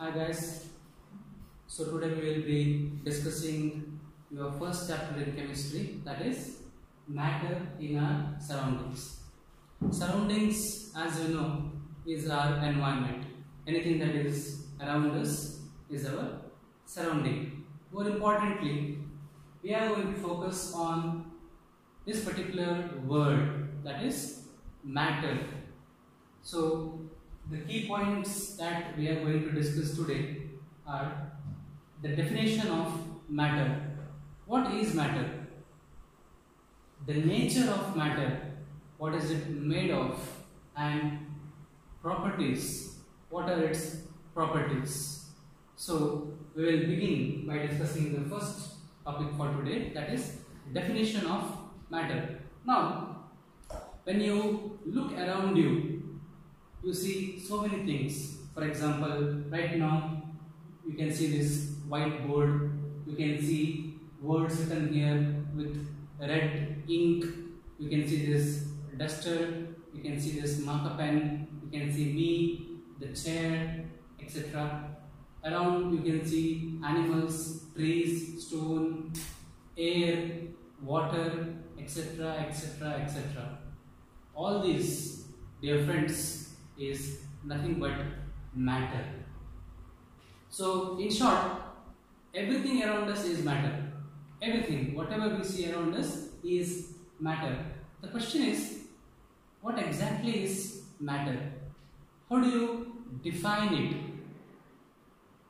Hi guys. So today we will be discussing your first chapter in chemistry that is matter in our surroundings. Surroundings as you know is our environment. Anything that is around us is our surrounding. More importantly, we are going to focus on this particular word that is matter. So the key points that we are going to discuss today are the definition of matter. What is matter? The nature of matter. What is it made of? And properties. What are its properties? So we will begin by discussing the first topic for today that is definition of matter. Now when you look around you you see so many things. For example, right now you can see this whiteboard. You can see words written here with red ink. You can see this duster. You can see this marker pen. You can see me, the chair, etc. Around you can see animals, trees, stone, air, water, etc. etc. etc. All these, dear friends, is nothing but matter. So, in short, everything around us is matter. Everything, whatever we see around us is matter. The question is, what exactly is matter? How do you define it?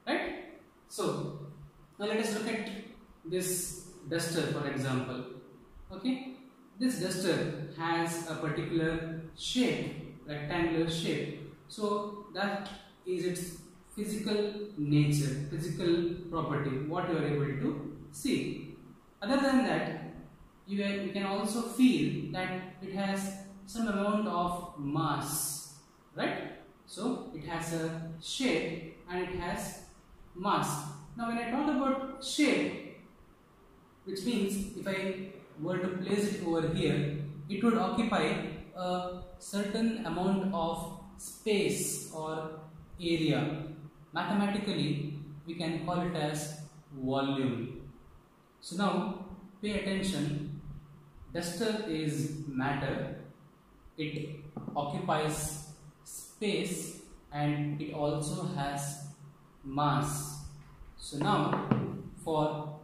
Right? So, now let us look at this duster for example. Okay? This duster has a particular shape rectangular shape. So that is its physical nature, physical property, what you are able to see. Other than that, you, you can also feel that it has some amount of mass, right? So it has a shape and it has mass. Now when I talk about shape, which means if I were to place it over here, it would occupy a certain amount of space or area. Mathematically, we can call it as volume. So now, pay attention. Duster is matter. It occupies space and it also has mass. So now, for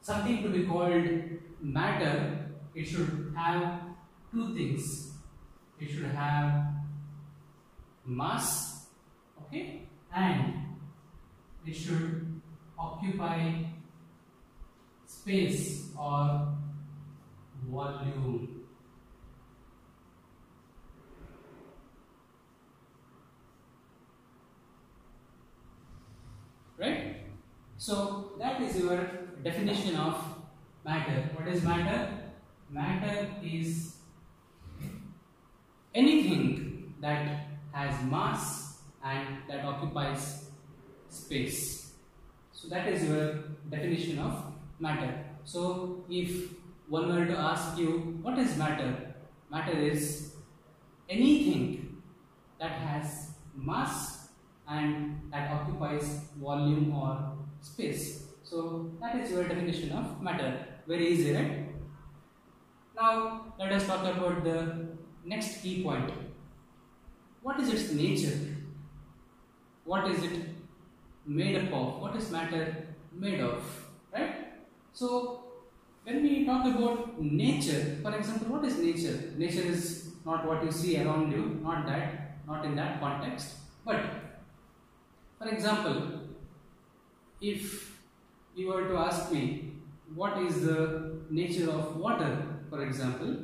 something to be called matter, it should have two things it should have. Mass okay and it should occupy space or volume. Right? So that is your definition of matter. What is matter? Matter is anything that has mass and that occupies space. So that is your definition of matter. So if one were to ask you what is matter? Matter is anything that has mass and that occupies volume or space. So that is your definition of matter. Very easy, right? Now let us talk about the Next key point. What is its nature? What is it made up of? What is matter made of? Right? So, when we talk about nature, for example, what is nature? Nature is not what you see around you, not that, not in that context. But, for example, if you were to ask me what is the nature of water, for example,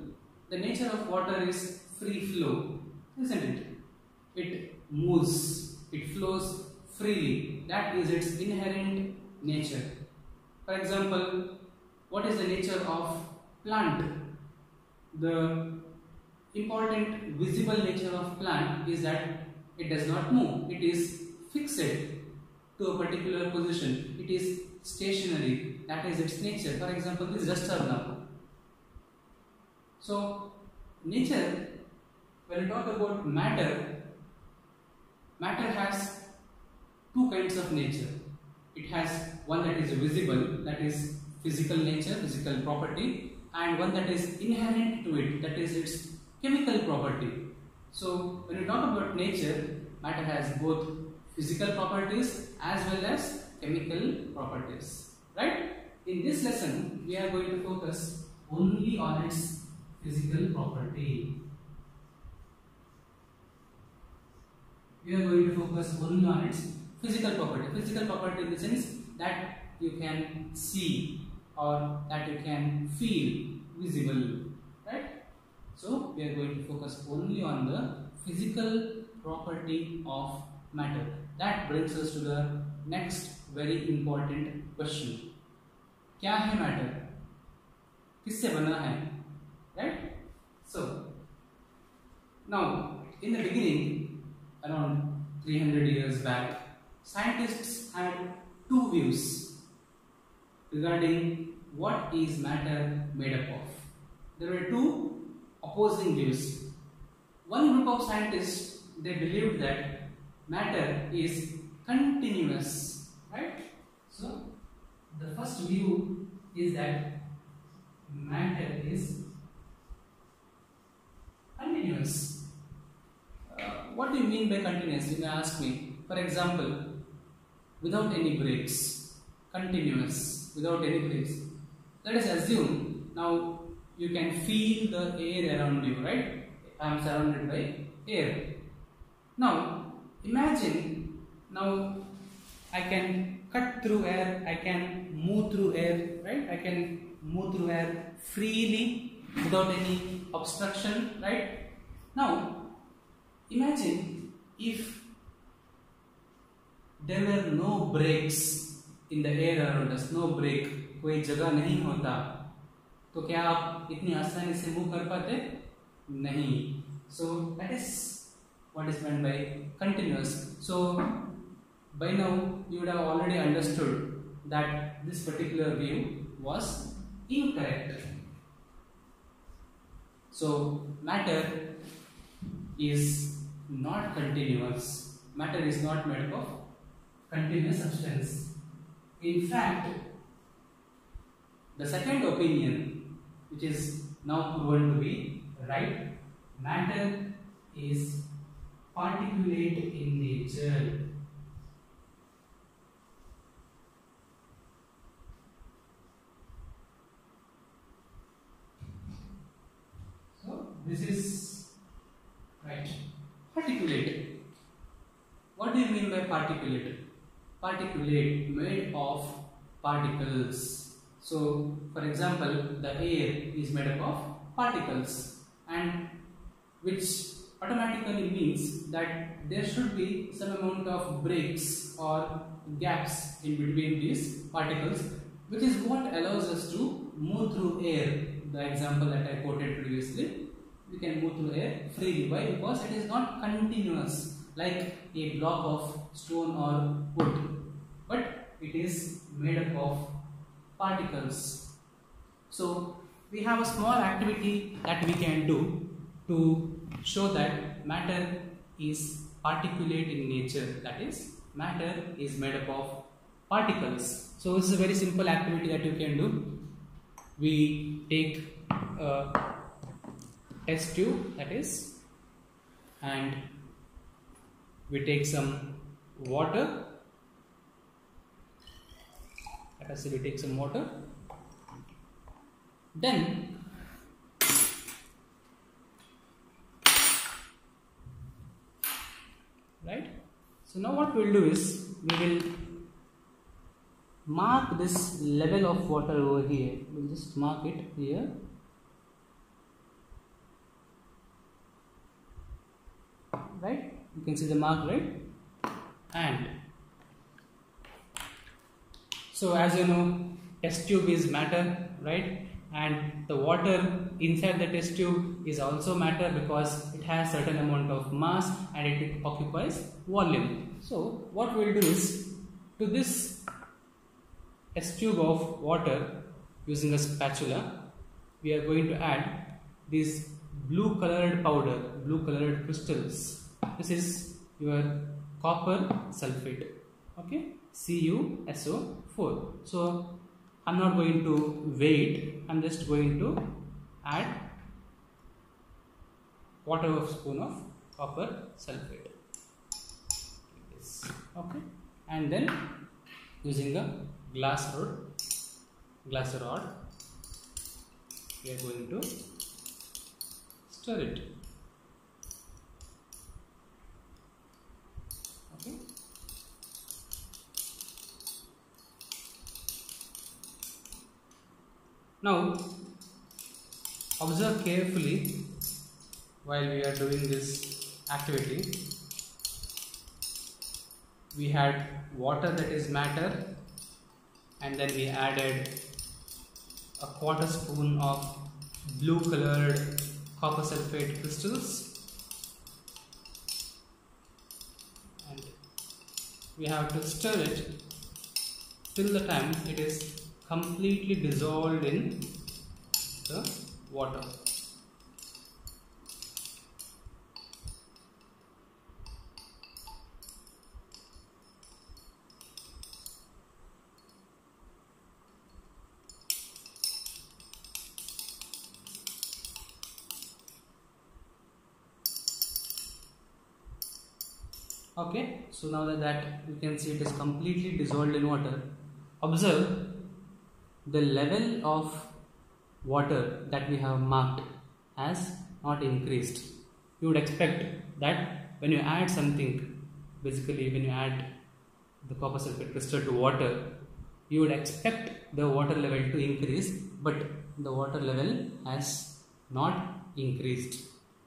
the nature of water is free flow, isn't it? It moves, it flows freely. That is its inherent nature. For example, what is the nature of plant? The important visible nature of plant is that it does not move. It is fixed to a particular position. It is stationary. That is its nature. For example, this duster now. So, nature, when we talk about matter, matter has two kinds of nature. It has one that is visible, that is physical nature, physical property, and one that is inherent to it, that is its chemical property. So when you talk about nature, matter has both physical properties as well as chemical properties. Right? In this lesson, we are going to focus only on its physical property. We are going to focus only on its physical property. Physical property in the sense that you can see or that you can feel visible. Right? So, we are going to focus only on the physical property of matter. That brings us to the next very important question. क्या है matter किससे बना है right so now in the beginning around 300 years back scientists had two views regarding what is matter made up of. There were two opposing views. One group of scientists they believed that matter is continuous right? So the first view is that matter is continuous. What do you mean by continuous? You may ask me. For example, without any breaks, continuous, without any breaks. Let us assume now you can feel the air around you, right? I am surrounded by air. Now imagine now I can cut through air, I can move through air, right? I can move through air freely without any obstruction, right? Now, imagine if there were no breaks in the air around us, no break, कोई जगह नहीं होता तो क्या आप इतनी आसानी से मूव कर पाते नहीं so that is what is meant by continuous so by now you would have already understood that this particular view was incorrect. So matter is not continuous. Matter is not made up of continuous substance. In fact, the second opinion, which is now proven to be right, matter is particulate in nature. So, this is right particulate. What do you mean by particulate? Particulate made of particles. So for example the air is made up of particles and which automatically means that there should be some amount of breaks or gaps in between these particles which is what allows us to move through air. The example that I quoted previously we can move through air freely. Why? Because it is not continuous like a block of stone or wood, but it is made up of particles. So we have a small activity that we can do to show that matter is particulate in nature. That is, matter is made up of particles. So this is a very simple activity that you can do. We take uh, test tube that is. And we take some water. Let us say we take some water. Then right? So now what we'll do is we will mark this level of water over here. We'll just mark it here right? You can see the mark right? And so as you know test tube is matter right? And the water inside the test tube is also matter because it has certain amount of mass and it occupies volume. So what we'll do is to this test tube of water using a spatula we are going to add this blue colored powder blue colored crystals. This is your copper sulfate. Okay? CuSO4 so I'm not going to wait. I'm just going to add quarter of spoon of copper sulfate. Okay? And then using a glass rod glass rod we are going to stir it. Okay. Now observe carefully while we are doing this activity. We had water that is matter and then we added a quarter spoon of blue colored copper sulfate crystals. And we have to stir it till the time it is completely dissolved in the water okay so now that, that you can see it is completely dissolved in water observe the level of water that we have marked has not increased. You would expect that when you add something basically when you add the copper sulfate crystal to water you would expect the water level to increase but the water level has not increased.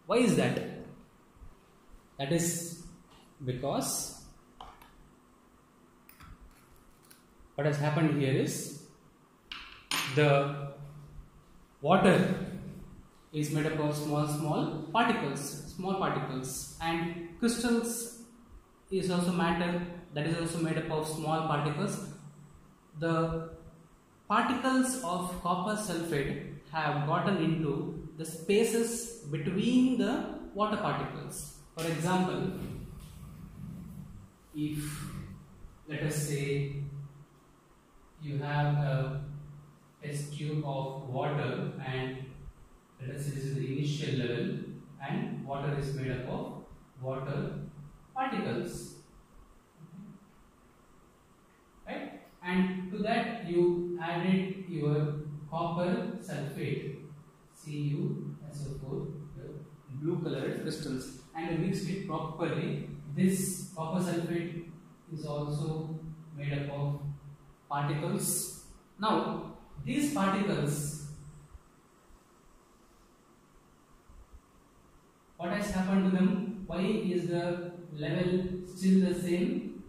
Why is that? That is because what has happened here is the water is made up of small small particles small particles and crystals is also matter that is also made up of small particles. The particles of copper sulfate have gotten into the spaces between the water particles. For example if let us say you have a test tube of water and let us say this is the initial level and water is made up of water particles. Right? And to that you added your copper sulfate CuSO4 blue colored crystals and mixed it properly this copper sulfate is also made up of particles. Now, these particles, what has happened to them? Why is the level still the same?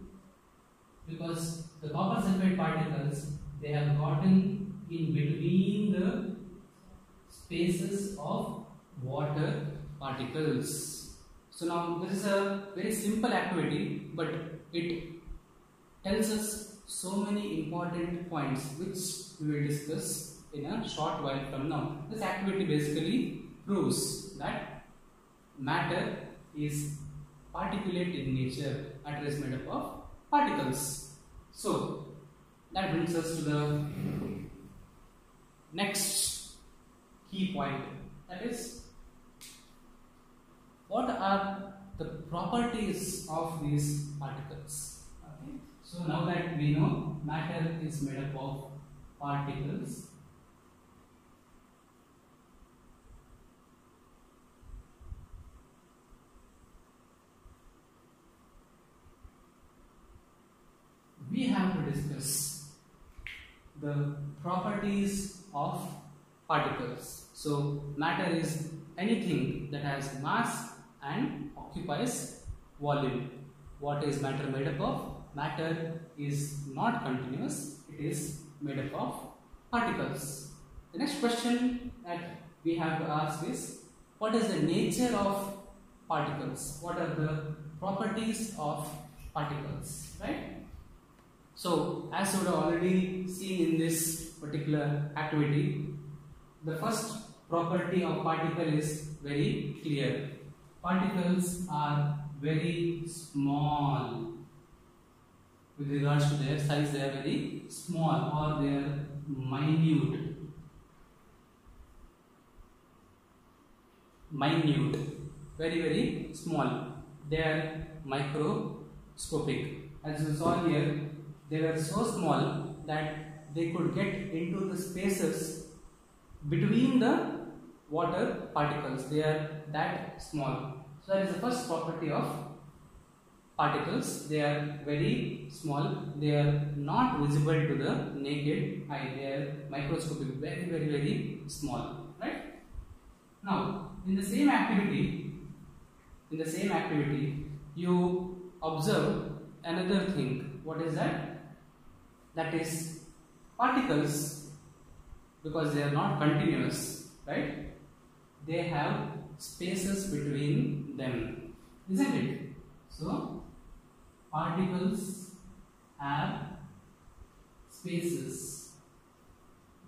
Because the copper sulfate particles, they have gotten in between the spaces of water particles. So now this is a very simple activity but it tells us so many important points which we will discuss in a short while from now. This activity basically proves that matter is particulate in nature, matter is made up of particles. So that brings us to the next key point that is what are the properties of these particles? Okay. So now that we know matter is made up of particles we have to discuss the properties of particles. So matter is anything that has mass and occupies volume. What is matter made up of? Matter is not continuous, it is made up of particles. The next question that we have to ask is what is the nature of particles? What are the properties of particles? Right? So, as you would have already seen in this particular activity, the first property of particle is very clear. Particles are very small. with regards to their size they are very small or they are minute. Minute. Very very small. They are microscopic. As you saw here they were so small that they could get into the spaces between the water particles. They are that small so that is the first property of particles. They are very small. They are not visible to the naked eye. They are microscopic very very very small right? Now in the same activity in the same activity you observe another thing. What is that? That is particles because they are not continuous right? They have spaces between them. Isn't it? So particles have spaces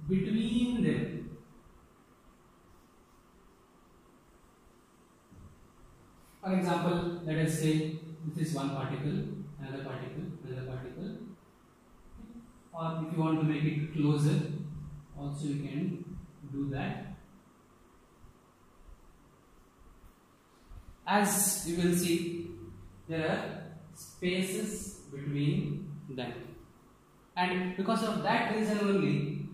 between them. For example let us say this is one particle another particle another particle. Or if you want to make it closer also you can do that as you will see there are spaces between them. And because of that reason only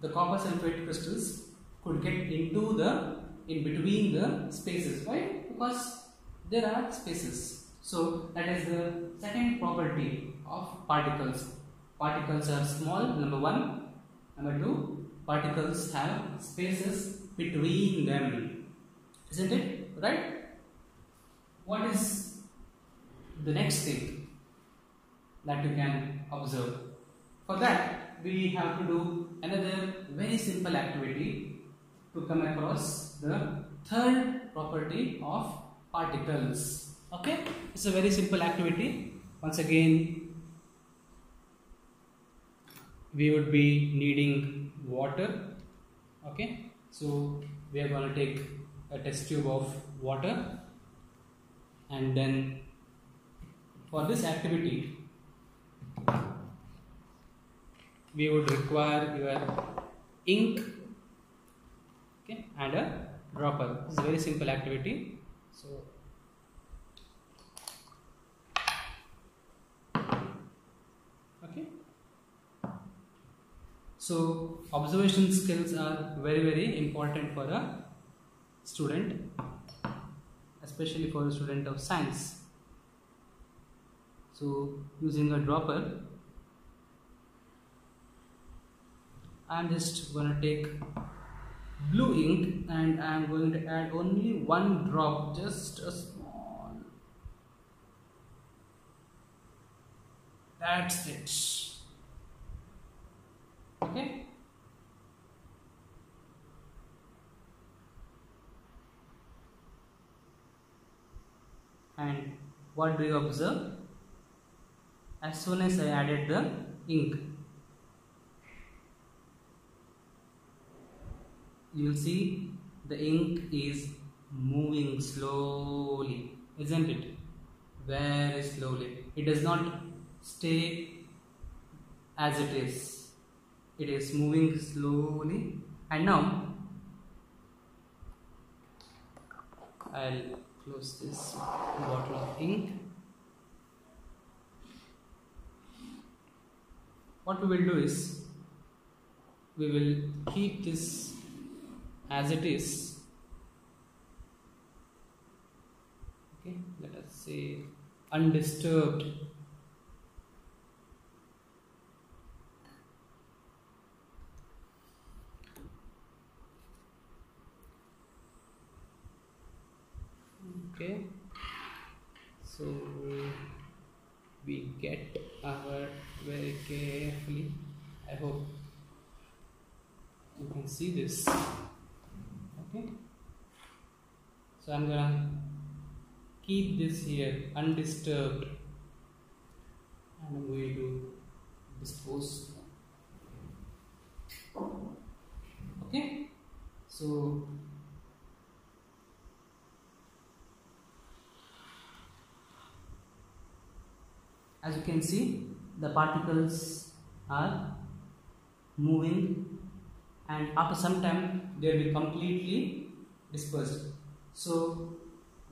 the copper sulfate crystals could get into the in between the spaces. Why? Because there are spaces. So that is the second property of particles. Particles are small number one. Number two particles have spaces between them. Isn't it right what is the next thing that you can observe? For that we have to do another very simple activity to come across the third property of particles. Okay? It's a very simple activity. Once again we would be needing water. Okay? So we are going to take a test tube of water and then for this activity we would require your ink okay and a dropper. It's a very simple activity. So okay. So observation skills are very very important for a student especially for a student of science. So using a dropper I'm just gonna take blue ink and I'm going to add only one drop just a small. That's it. Okay and what do you observe? As soon as I added the ink you will see the ink is moving slowly isn't it? Very slowly. It does not stay as it is. It is moving slowly. And now I'll close this bottle of ink. What we will do is we will keep this as it is. Okay let us say undisturbed okay. So we get our very carefully. I hope you can see this. Okay. So i'm gonna keep this here undisturbed. And i'm going to dispose. Okay. So as you can see the particles are moving and after some time they will be completely dispersed. So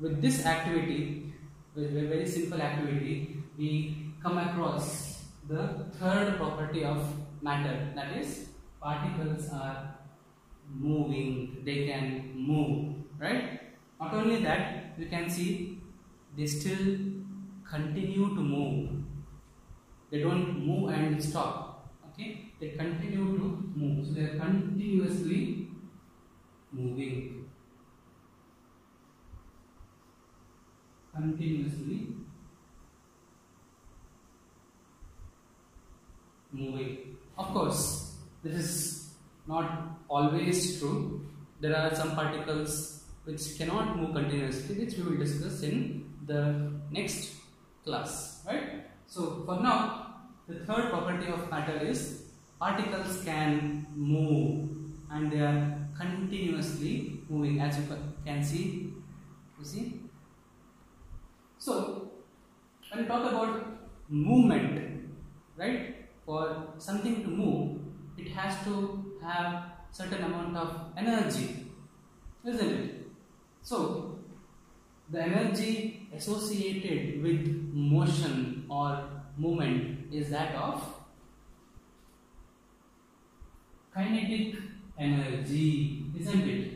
with this activity, with a very simple activity, we come across the third property of matter that is particles are moving, they can move, right? Not only that, you can see they still continue to move. They don't move and stop, okay? They continue to move. So they are continuously moving. Continuously moving. Of course, this is not always true. There are some particles which cannot move continuously, which we will discuss in the next class, right? So, for now, the third property of matter is particles can move and they are continuously moving as you can see. You see? So, when we talk about movement, right? For something to move, it has to have certain amount of energy, isn't it? So, the energy associated with motion or movement is that of kinetic energy, isn't it?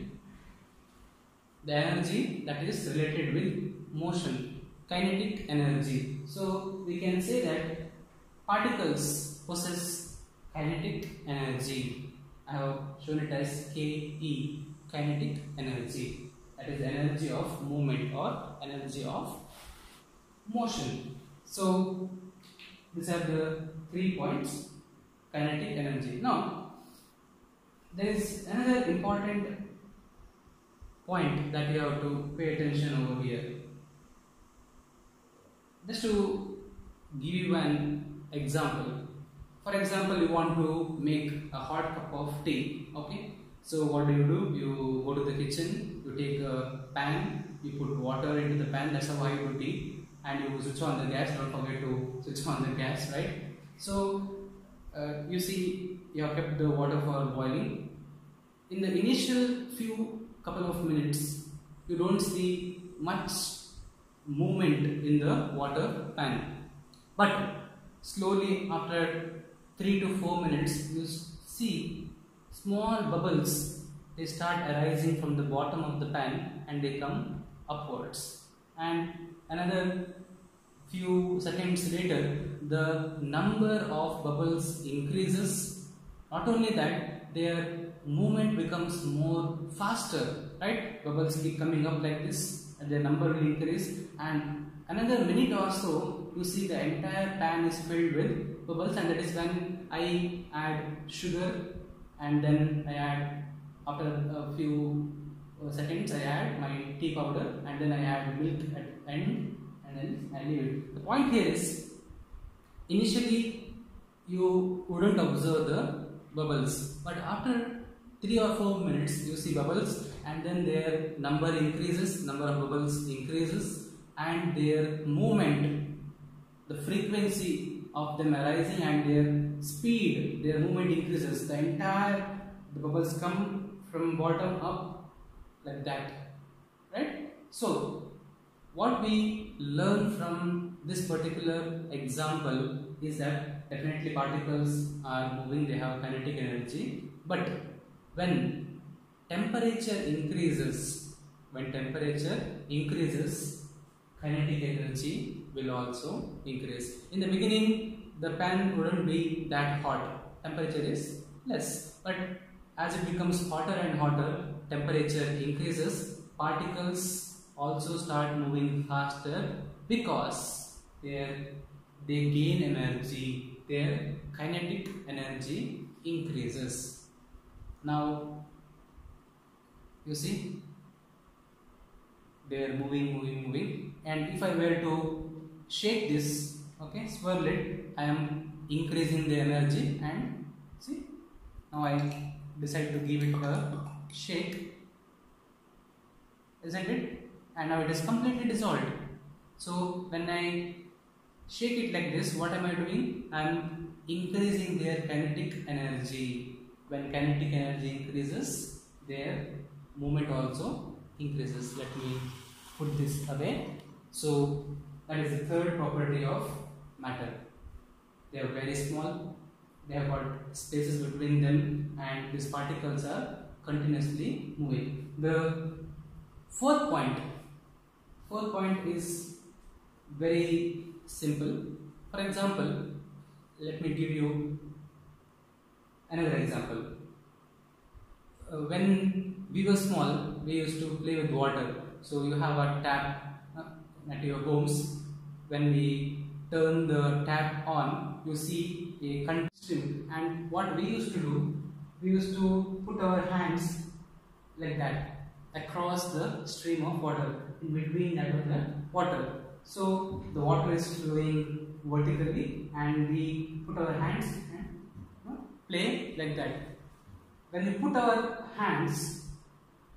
The energy that is related with motion, kinetic energy. So, we can say that particles possess kinetic energy. I have shown it as Ke, kinetic energy. That is energy of movement or energy of motion. So, these are the three points kinetic energy. Now, there is another important point that you have to pay attention over here. Just to give you an example. For example, you want to make a hot cup of tea. Okay. So what do you do? You go to the kitchen. You take a pan. You put water into the pan. That's how you do tea. And you switch on the gas. Don't forget to switch on the gas, right? So uh, you see, you have kept the water for boiling. In the initial few couple of minutes, you don't see much movement in the water pan. But slowly after 3 to 4 minutes you see small bubbles they start arising from the bottom of the pan and they come upwards and another few seconds later the number of bubbles increases. Not only that their movement becomes more faster right? Bubbles keep coming up like this and their number will increase. And another minute or so you see the entire pan is filled with bubbles and that is when I add sugar and then I add after a few uh, seconds I add my tea powder and then I add milk at end and. The point here is initially you wouldn't observe the bubbles but after 3 or 4 minutes you see bubbles and then their number increases number of bubbles increases and their movement the frequency of them arising and their speed, their movement increases. The entire the bubbles come from bottom up like that, right? So, what we learn from this particular example is that definitely particles are moving, they have kinetic energy, but when temperature increases, when temperature increases, kinetic energy will also increase. In the beginning, the pan wouldn't be that hot, temperature is less, but as it becomes hotter and hotter, temperature increases, particles also start moving faster because they they gain energy, their kinetic energy increases. Now, you see, they are moving, moving, moving, and if I were to shake this okay swirl it I am increasing the energy and see now I decide to give it a shake. Isn't it and now it is completely dissolved so when I shake it like this, what am I doing? I am increasing their kinetic energy. When kinetic energy increases, their movement also increases. Let me put this away. So that is the third property of matter. They are very small, they have got spaces between them and these particles are continuously moving. The fourth point, fourth point is very simple. For example, let me give you another example. Uh, when we were small, we used to play with water. So you have a tap uh, at your homes. When we turn the tap on, you see a stream. And what we used to do, we used to put our hands like that across the stream of water in between that of the water so the water is flowing vertically and we put our hands eh, and play like that. When we put our hands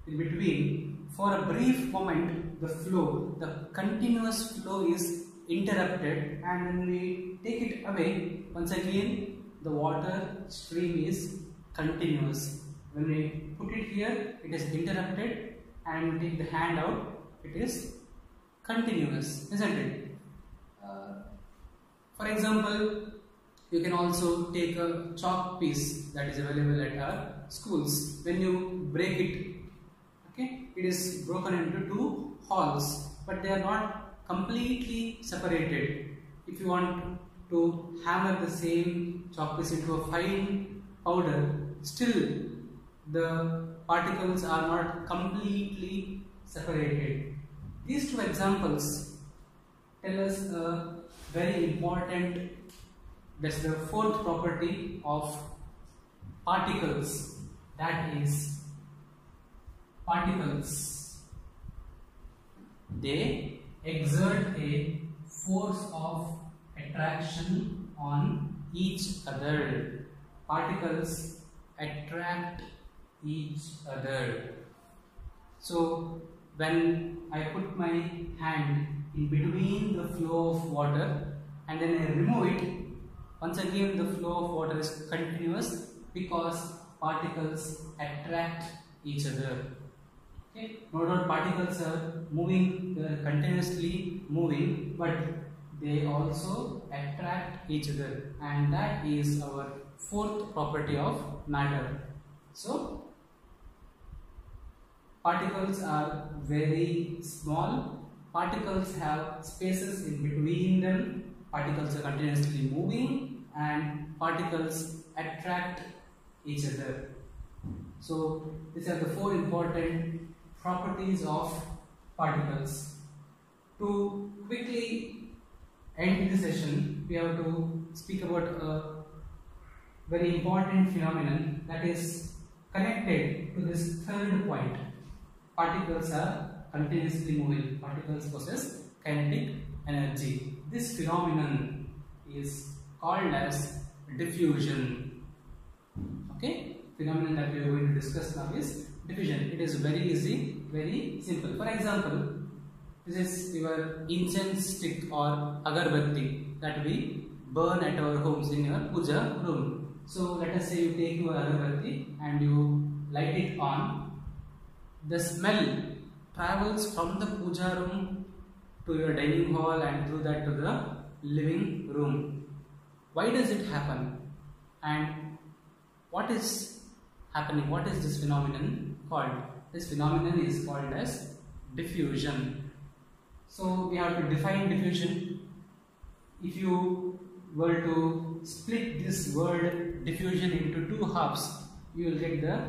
in between, for a brief moment the flow, the continuous flow is interrupted and when we take it away, once again the water stream is continuous. When we put it here, it is interrupted and we take the hand out, it is continuous, isn't it? Uh, for example, you can also take a chalk piece that is available at our schools. When you break it, okay, it is broken into two halls, but they are not completely separated. If you want to hammer the same chalk piece into a fine powder, still the particles are not completely separated. These two examples tell us a very important, that's the fourth property of particles, that is particles. They exert a force of attraction on each other. Particles attract each other. So when I put my hand in between the flow of water and then I remove it, once again the flow of water is continuous because particles attract each other. Okay, no doubt particles are moving, they are continuously moving, but they also attract each other, and that is our fourth property of matter. So, Particles are very small. Particles have spaces in between them. Particles are continuously moving and particles attract each other. So these are the four important properties of particles. To quickly end the session, we have to speak about a very important phenomenon that is connected to this third point particles are continuously moving. Particles possess kinetic energy. This phenomenon is called as diffusion. Okay, phenomenon that we are going to discuss now is diffusion. It is very easy, very simple. For example, this is your incense stick or agarbatti that we burn at our homes in your puja room. So let us say you take your agarbatti and you light it on the smell travels from the puja room to your dining hall and through that to the living room. Why does it happen? And what is happening? What is this phenomenon called? This phenomenon is called as diffusion. So we have to define diffusion. If you were to split this word diffusion into two halves, you will get the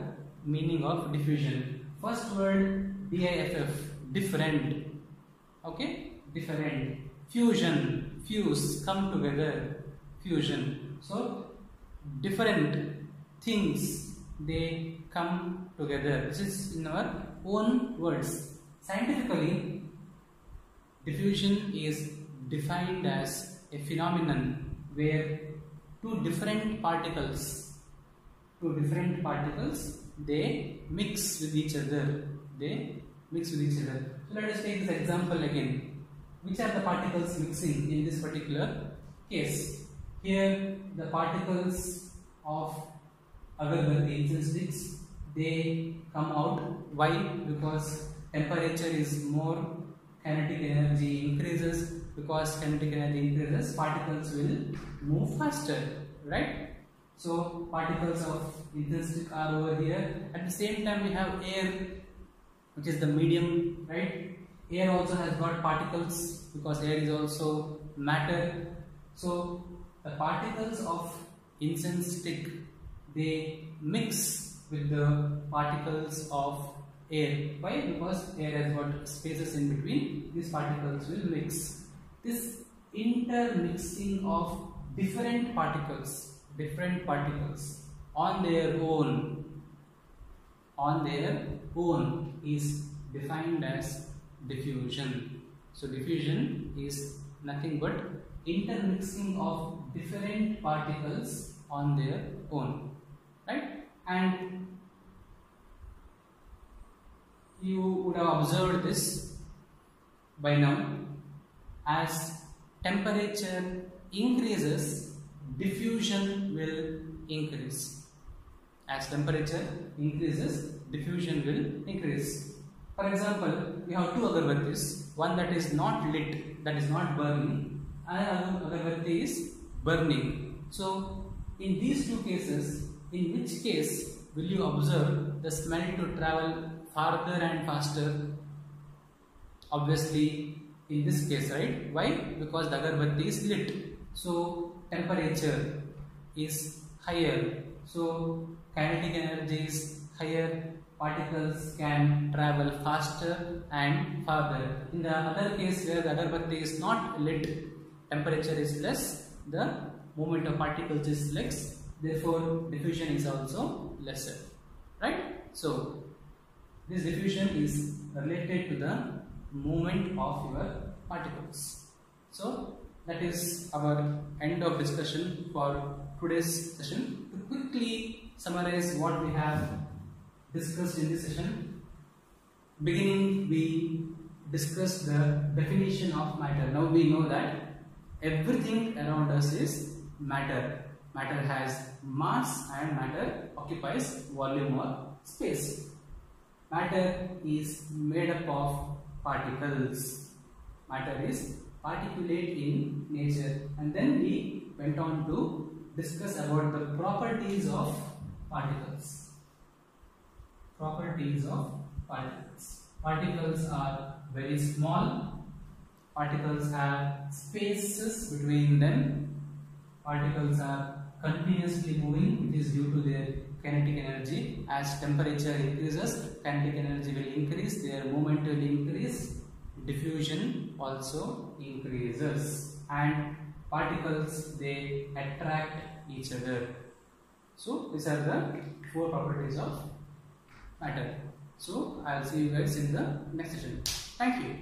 meaning of diffusion. First word DIFF, different. Okay, different. Fusion, fuse, come together, fusion. So, different things they come together. This is in our own words. Scientifically, diffusion is defined as a phenomenon where two different particles, two different particles they mix with each other. They mix with each other. So let us take this example again. which are the particles mixing in this particular case. Here the particles of agarbatti incense sticks they come out. Why? Because temperature is more, kinetic energy increases. Because kinetic energy increases, particles will move faster, right? So particles of incense stick are over here. At the same time, we have air, which is the medium, right? Air also has got particles because air is also matter. So the particles of incense stick they mix with the particles of air. Why? Because air has got spaces in between. These particles will mix. This intermixing of different particles different particles on their own on their own is defined as diffusion. So diffusion is nothing but intermixing of different particles on their own right and you would have observed this by now as temperature increases diffusion will increase. As temperature increases, diffusion will increase. For example, we have two agarbattis, one that is not lit, that is not burning, and another agarbatti is burning. So, in these two cases, in which case will you observe the smell to travel farther and faster? Obviously, in this case, right? Why? Because the agarbatti is lit. So, temperature is higher. So kinetic energy is higher. Particles can travel faster and farther. In the other case where the agarbatti is not lit temperature is less the movement of particles is less therefore diffusion is also lesser. Right? So this diffusion is related to the movement of your particles. So that is our end of discussion for today's session. To quickly summarize what we have discussed in this session, beginning we discussed the definition of matter. Now we know that everything around us is matter. Matter has mass and matter occupies volume or space. Matter is made up of particles. Matter is particulate in nature. And then we went on to discuss about the properties of particles. Properties of particles. Particles are very small. Particles have spaces between them. Particles are continuously moving. Which is due to their kinetic energy. As temperature increases kinetic energy will increase their movement will increase diffusion also increases and particles they attract each other. So these are the four properties of matter. So I will see you guys in the next session. Thank you.